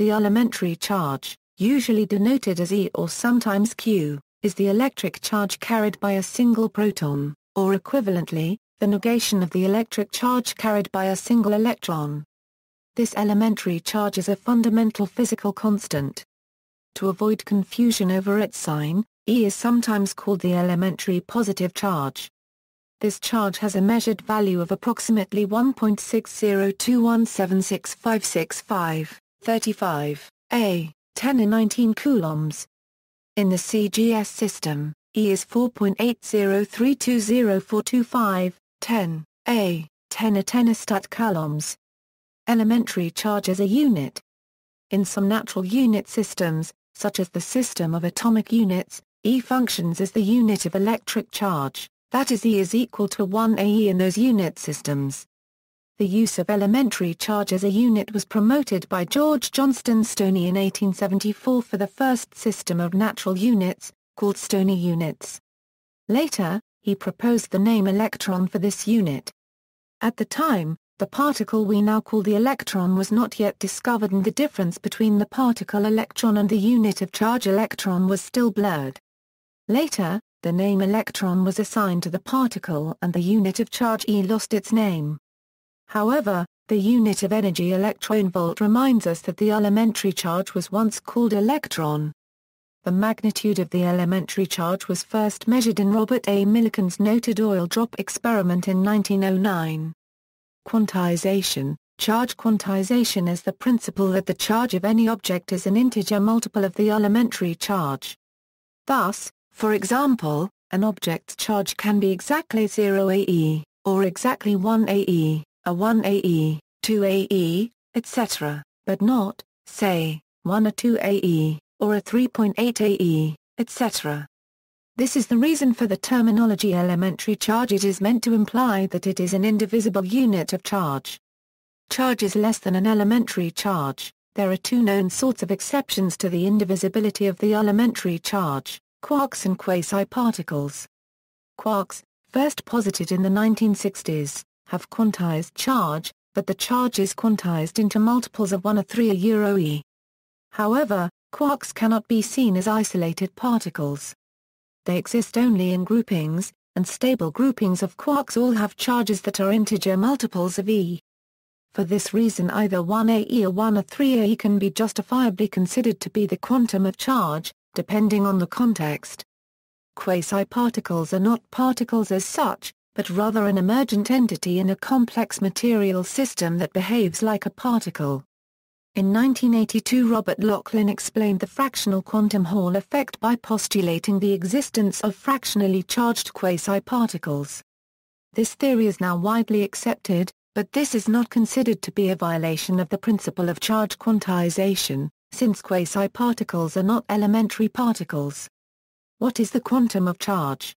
The elementary charge, usually denoted as E or sometimes Q, is the electric charge carried by a single proton, or equivalently, the negation of the electric charge carried by a single electron. This elementary charge is a fundamental physical constant. To avoid confusion over its sign, E is sometimes called the elementary positive charge. This charge has a measured value of approximately 1.6021765665, 35, A, 10 and 19 coulombs. In the CGS system, E is 4.803204225, 10, A, 10 a 10 stat coulombs. Elementary charge as a unit. In some natural unit systems, such as the system of atomic units, E functions as the unit of electric charge, that is E is equal to 1 AE in those unit systems. The use of elementary charge as a unit was promoted by George Johnston Stoney in 1874 for the first system of natural units, called Stoney units. Later, he proposed the name electron for this unit. At the time, the particle we now call the electron was not yet discovered and the difference between the particle electron and the unit of charge electron was still blurred. Later, the name electron was assigned to the particle and the unit of charge E lost its name. However, the unit of energy electronvolt reminds us that the elementary charge was once called electron. The magnitude of the elementary charge was first measured in Robert A. Millikan's noted oil drop experiment in 1909. Quantization Charge quantization is the principle that the charge of any object is an integer multiple of the elementary charge. Thus, for example, an object's charge can be exactly 0 AE, or exactly 1 AE, a 1 AE, 2 AE, etc., but not, say, 1 or 2 AE, or a 3.8 AE, etc. This is the reason for the terminology elementary charge it is meant to imply that it is an indivisible unit of charge. Charge is less than an elementary charge, there are two known sorts of exceptions to the indivisibility of the elementary charge quarks and quasi-particles. Quarks, first posited in the 1960s, have quantized charge, but the charge is quantized into multiples of 1 or 3 a euro e. However, quarks cannot be seen as isolated particles. They exist only in groupings, and stable groupings of quarks all have charges that are integer multiples of e. For this reason either 1ae or 1 or 3ae can be justifiably considered to be the quantum of charge, depending on the context. Quasi-particles are not particles as such, but rather an emergent entity in a complex material system that behaves like a particle. In 1982 Robert Laughlin explained the fractional quantum Hall effect by postulating the existence of fractionally charged quasi-particles. This theory is now widely accepted, but this is not considered to be a violation of the principle of charge quantization, since quasi-particles are not elementary particles. What is the quantum of charge?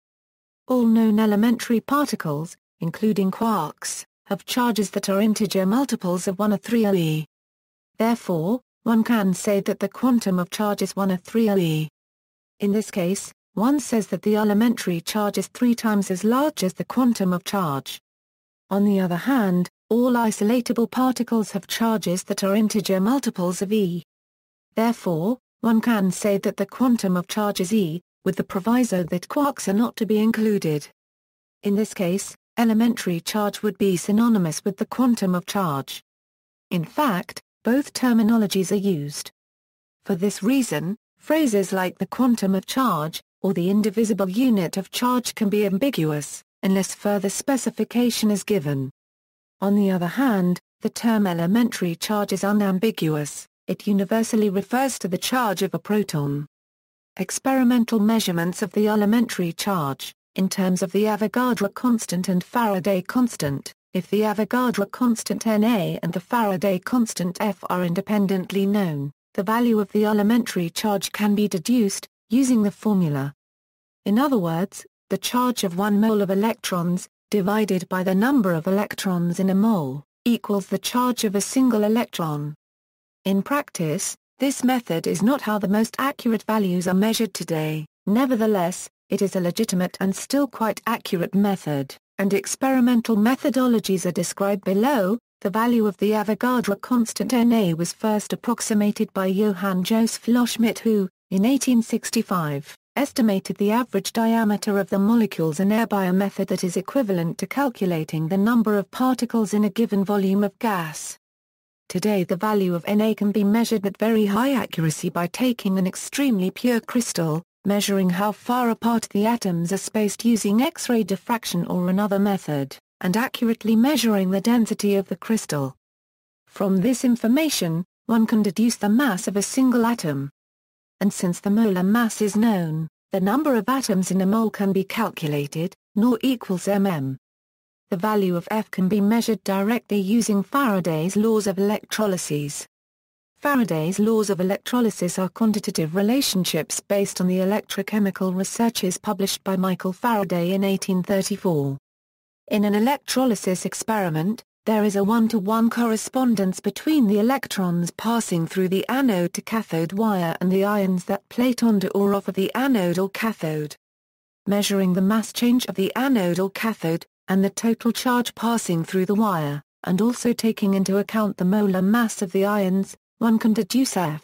All known elementary particles, including quarks, have charges that are integer multiples of 1 or 3 OE. Therefore, one can say that the quantum of charge is 1 or 3 OE. In this case, one says that the elementary charge is three times as large as the quantum of charge. On the other hand, all isolatable particles have charges that are integer multiples of E. Therefore, one can say that the quantum of charge is E, with the proviso that quarks are not to be included. In this case, elementary charge would be synonymous with the quantum of charge. In fact, both terminologies are used. For this reason, phrases like the quantum of charge, or the indivisible unit of charge can be ambiguous, unless further specification is given. On the other hand, the term elementary charge is unambiguous it universally refers to the charge of a proton. Experimental measurements of the elementary charge, in terms of the Avogadro constant and Faraday constant, if the Avogadro constant Na and the Faraday constant F are independently known, the value of the elementary charge can be deduced, using the formula. In other words, the charge of one mole of electrons, divided by the number of electrons in a mole, equals the charge of a single electron. In practice, this method is not how the most accurate values are measured today, nevertheless, it is a legitimate and still quite accurate method, and experimental methodologies are described below, The value of the Avogadro constant Na was first approximated by Johann Joseph Loschmidt who, in 1865, estimated the average diameter of the molecules in air by a method that is equivalent to calculating the number of particles in a given volume of gas. Today the value of Na can be measured at very high accuracy by taking an extremely pure crystal, measuring how far apart the atoms are spaced using X-ray diffraction or another method and accurately measuring the density of the crystal. From this information, one can deduce the mass of a single atom. And since the molar mass is known, the number of atoms in a mole can be calculated, nor equals mm. The value of F can be measured directly using Faraday's laws of electrolysis. Faraday's laws of electrolysis are quantitative relationships based on the electrochemical researches published by Michael Faraday in 1834. In an electrolysis experiment, there is a one-to-one -one correspondence between the electrons passing through the anode to cathode wire and the ions that plate onto or off of the anode or cathode. Measuring the mass change of the anode or cathode, and the total charge passing through the wire, and also taking into account the molar mass of the ions, one can deduce F.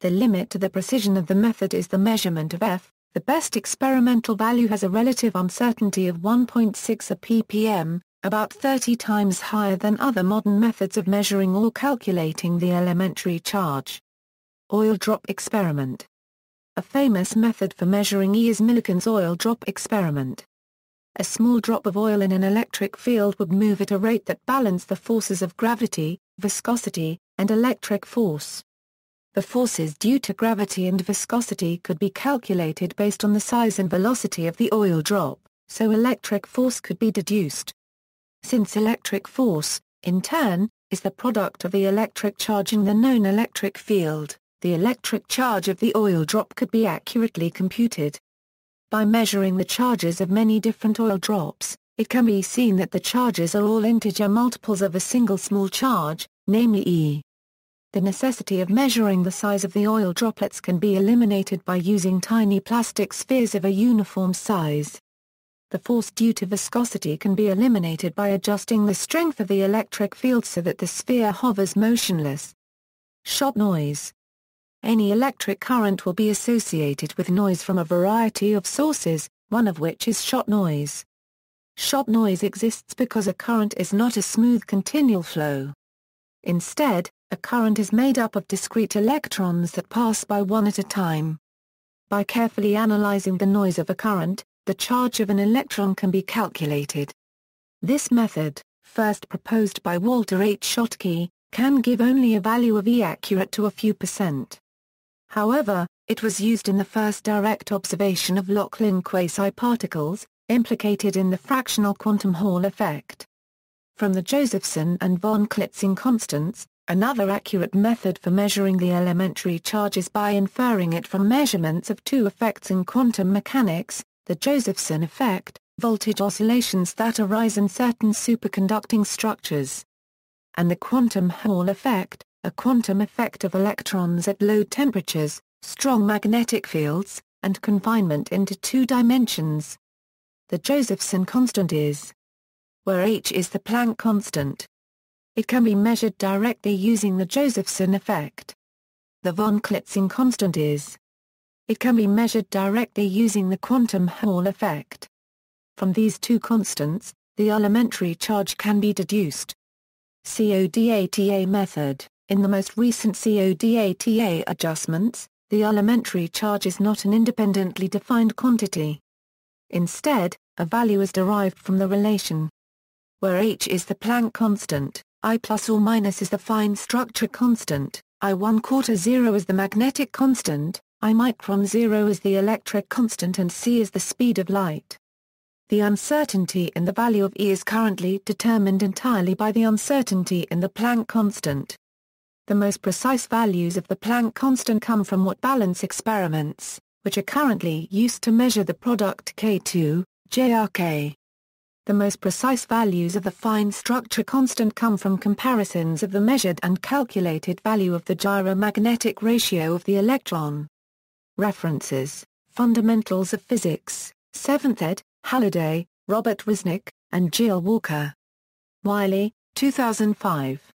The limit to the precision of the method is the measurement of F, the best experimental value has a relative uncertainty of 1.6 a ppm, about 30 times higher than other modern methods of measuring or calculating the elementary charge. Oil drop experiment. A famous method for measuring E is Millikan's oil drop experiment. A small drop of oil in an electric field would move at a rate that balanced the forces of gravity, viscosity, and electric force. The forces due to gravity and viscosity could be calculated based on the size and velocity of the oil drop, so electric force could be deduced. Since electric force, in turn, is the product of the electric charge in the known electric field, the electric charge of the oil drop could be accurately computed. By measuring the charges of many different oil drops, it can be seen that the charges are all integer multiples of a single small charge, namely E. The necessity of measuring the size of the oil droplets can be eliminated by using tiny plastic spheres of a uniform size. The force due to viscosity can be eliminated by adjusting the strength of the electric field so that the sphere hovers motionless. Shot noise Any electric current will be associated with noise from a variety of sources, one of which is shot noise. Shot noise exists because a current is not a smooth continual flow. Instead, a current is made up of discrete electrons that pass by one at a time. By carefully analyzing the noise of a current, the charge of an electron can be calculated. This method, first proposed by Walter H. Schottky, can give only a value of E accurate to a few percent. However, it was used in the first direct observation of Laughlin quasi-particles, implicated in the fractional quantum Hall effect. From the Josephson and von Klitzing constants, Another accurate method for measuring the elementary charges by inferring it from measurements of two effects in quantum mechanics, the Josephson effect, voltage oscillations that arise in certain superconducting structures, and the quantum Hall effect, a quantum effect of electrons at low temperatures, strong magnetic fields, and confinement into two dimensions. The Josephson constant is where h is the Planck constant. It can be measured directly using the Josephson effect. The von Klitzing constant is. It can be measured directly using the quantum Hall effect. From these two constants, the elementary charge can be deduced. CODATA method In the most recent CODATA adjustments, the elementary charge is not an independently defined quantity. Instead, a value is derived from the relation where h is the Planck constant. I plus or minus is the fine structure constant, I 1 quarter 0 is the magnetic constant, I micron 0 is the electric constant and c is the speed of light. The uncertainty in the value of E is currently determined entirely by the uncertainty in the Planck constant. The most precise values of the Planck constant come from what balance experiments, which are currently used to measure the product K2, JRK. The most precise values of the fine structure constant come from comparisons of the measured and calculated value of the gyromagnetic ratio of the electron. References, Fundamentals of Physics, 7th ed., Halliday, Robert Resnick, and Jearl Walker. Wiley, 2005